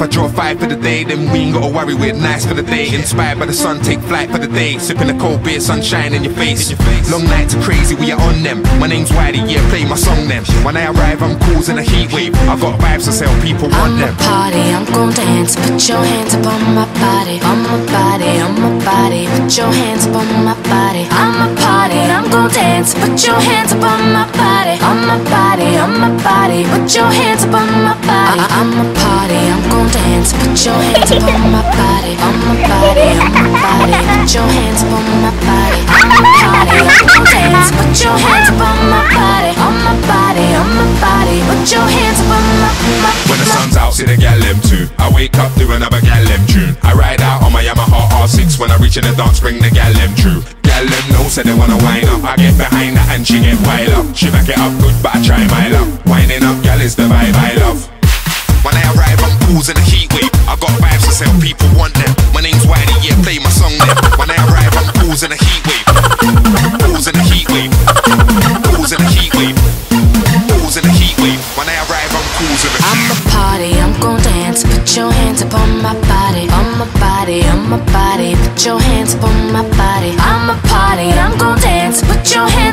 If I draw five for the day, then we ain't gotta worry, we're nice for the day. Inspired by the sun, take flight for the day. Sipping a cold beer, sunshine in your face. Long nights are crazy, we are on them. My name's Wiley, yeah, play my song then. When I arrive, I'm causing a heat wave. I got vibes to sell, people want I'm a them. party, I'm gon' dance. Put your hands up on my body, on my body, on my body. Put your hands up on my body. I'm a party, I'm gon' dance. Put your hands up on my body, on my body, on my body. Put your hands up on my body. Hands up on my body, on my body, on my body. Put your hands up on my body. I'm a party, I'm dance. Put your hands up on my body, on my body, on my body. Put your hands up on my, my, When the sun's out, see the gal them too. I wake up to another gal them tune. I ride out on my Yamaha R6 when I reach in the dance, bring the gal them true. Gal them know, say they wanna wind up. I get behind her and she get wild up. She back it up good, but I try my luck. Winding up, gal is the vibe I love. Arrive, I'm a heat wave. Causing a heat wave. Causing a heat wave. Causing a heat wave. When I arrive, I'm heat I'm a party, I'm gon' dance. Put your hands up on my body, on my body, on my body. Put your hands up on my body. I'm a party, I'm gon' dance. Put your hands